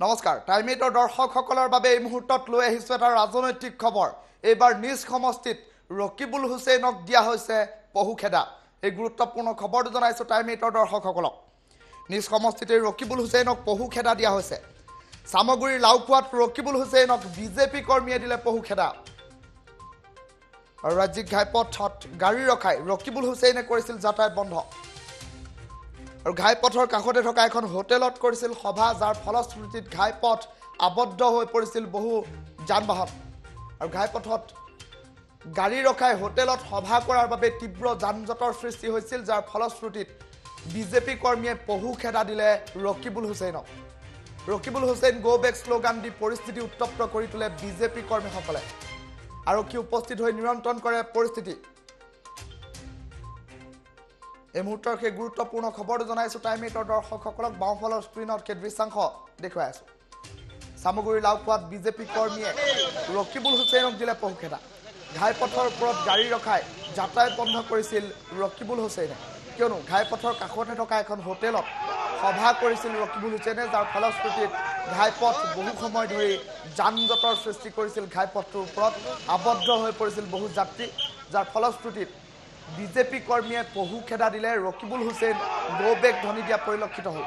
নমস্কাৰ টাইমেটৰ দৰ্শকসকলৰ বাবে এই মুহূৰ্তত লৈ আহিছোঁ এটা ৰাজনৈতিক খবৰ। এইবাৰ নিজ সমষ্টিত ৰকিবুল হুছেইনক দিয়া হৈছে পহুখেদা। এই গুৰুত্বপূৰ্ণ খবৰটো জনাইছোঁ টাইমেটৰ দৰ্শকসকলক। নিজ সমষ্টিত ৰকিবুল হুছেইনক পহুখেদা দিয়া হৈছে। চামগুৰিৰ লাওখোৱাত ৰকিবুল হুছেইনক বিজেপি কৰ্মীয়ে দিলে পহুখেদা। আৰু ৰাজ্যিক ঘাইপথত গাড়ী ৰখাই ৰকিবুল হুছেইনে কৰিছিল যাতায়াত বন্ধ। আৰু ঘাইপথৰ কাষতে থকা এখন হোটেলত কৰিছিল সভা যাৰ ফলশ্ৰুতিত ঘাইপথ আবদ্ধ হৈ পৰিছিল বহু যান বাহন আৰু ঘাইপথত গাড়ী ৰখাই হোটেলত সভা কৰাৰ বাবে তীব্ৰ যান জঁটৰ সৃষ্টি হৈছিল যাৰ ফলশ্ৰুতিত বিজেপি কৰ্মীয়ে পহু খেদা দিলে ৰকিবুল হুছেইনক। Rakibul Hussain go back slogan দি পৰিস্থিতি উত্তপ্ত কৰি তোলে বিজেপি কৰ্মীসকলে। আৰক্ষী উপস্থিত হৈ নিয়ন্ত্ৰণ কৰে পৰিস্থিতি। এই মুহূৰ্তৰ সেই গুৰুত্বপূৰ্ণ খবৰটো জনাইছোঁ টাইম এইটৰ দৰ্শকসকলক। বাওঁফালৰ স্ক্ৰীণত সেই দৃশ্যাংশ দেখুৱাই আছোঁ। চামগুৰি লাওখোৱাত বিজেপি কৰ্মীয়ে ৰকিবুল হুছেইনক দিলে পহুখেদা। ঘাইপথৰ ওপৰত গাড়ী ৰখাই যাতায়াত বন্ধ কৰিছিল ৰকিবুল হুছেইনে কিয়নো ঘাইপথৰ কাষতে থকা এখন হোটেলত সভা কৰিছিল ৰকিবুল হুছেইনে যাৰ ফলশ্ৰুতিত ঘাইপথ বহু সময় ধৰি যান জঁটৰ সৃষ্টি কৰিছিল। ঘাইপথটোৰ ওপৰত আবদ্ধ হৈ পৰিছিল বহু যাত্ৰী যাৰ ফলশ্ৰুতিত বিজেপি কৰ্মীয়ে পহু খেদা দিলে ৰকিবুল হুছেইন গৌ বেগ ধনি দিয়া পৰিলক্ষিত হ'ল।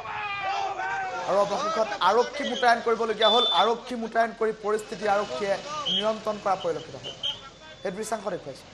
আৰু অৱশেষত আৰক্ষী মোতায়েন কৰিবলগীয়া হ'ল। আৰক্ষী মোতায়েন কৰি পৰিস্থিতি আৰক্ষীয়ে নিয়ন্ত্ৰণ কৰা পৰিলক্ষিত হ'ল। সেই দৃশ্যাংশ দেখুৱাইছোঁ।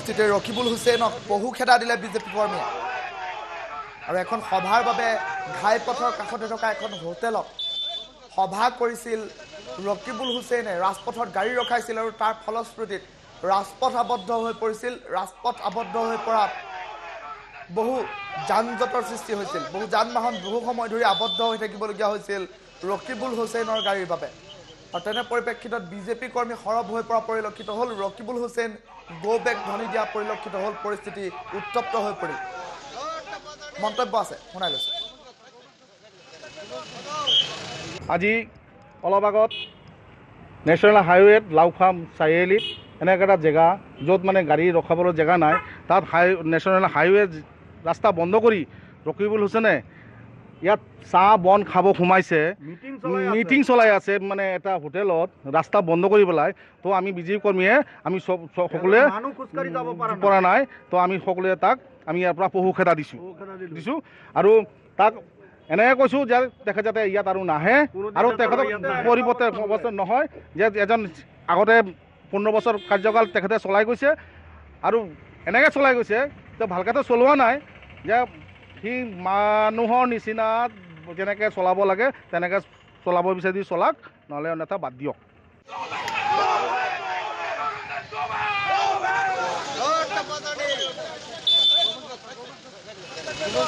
স্থিতিত ৰকিবুল হুছেইনক পহু খেদা দিলে বিজেপি কৰ্মীয়ে। আৰু এখন সভাৰ বাবে ঘাইপথৰ কাষতে থকা এখন হোটেলত সভা কৰিছিল ৰকিবুল হুছেইনে। ৰাজপথত গাড়ী ৰখাইছিল আৰু তাৰ ফলশ্ৰুতিত ৰাজপথ আবদ্ধ হৈ পৰিছিল। ৰাজপথ আবদ্ধ হৈ পৰাত বহু যান জঁটৰ সৃষ্টি হৈছিল। বহু যান বাহন বহু সময় ধৰি আবদ্ধ হৈ থাকিবলগীয়া হৈছিল ৰকিবুল হুছেইনৰ গাড়ীৰ বাবে। তেনে পৰিপ্ৰেক্ষিতত বিজেপি কৰ্মী সৰব হৈ পৰা পৰিলক্ষিত হ'ল। ৰকিবুল হুছেইন গো বেগ ধনি দিয়া পৰিলক্ষিত হ'ল। পৰিস্থিতি উত্তপ্ত হৈ পৰিল। মন্তব্য আছে শুনাই লৈছোঁ। আজি অলপ আগত নেশ্যনেল হাইৱেত লাওখাম চাৰিআলিত এনেকৈ এটা জেগা য'ত মানে গাড়ী ৰখাবলৈ জেগা নাই। তাত হাই নেশ্যনেল হাইৱে ৰাস্তা বন্ধ কৰি ৰকিবুল হুছেনে ইয়াত চাহ বন খাব সোমাইছে। মিটিং চলাই আছে। মানে এটা হোটেলত ৰাস্তা বন্ধ কৰি পেলাই। তো আমি বিজেপি কৰ্মীয়ে আমি চব সকলোৱে পৰা নাই। তো আমি সকলোৱে তাক আমি ইয়াৰ পৰা পহু খেদা দিছোঁ। দিছোঁ। আৰু তাক এনেকৈ কৈছোঁ যে তেখেত যাতে ইয়াত আৰু নাহে। আৰু তেখেতক পৰিৱৰ্তে অৱস্থা নহয় যে এজন আগতে পোন্ধৰ বছৰ কাৰ্যকাল তেখেতে চলাই গৈছে। আৰু এনেকৈ চলাই গৈছে যে ভালকৈতো চলোৱা নাই। যে সি মানুহৰ নিচিনা যেনেকৈ চলাব লাগে তেনেকৈ চলাব বিচাৰি চলাক নহ'লে অন্যথা বাদ দিয়ক। Go,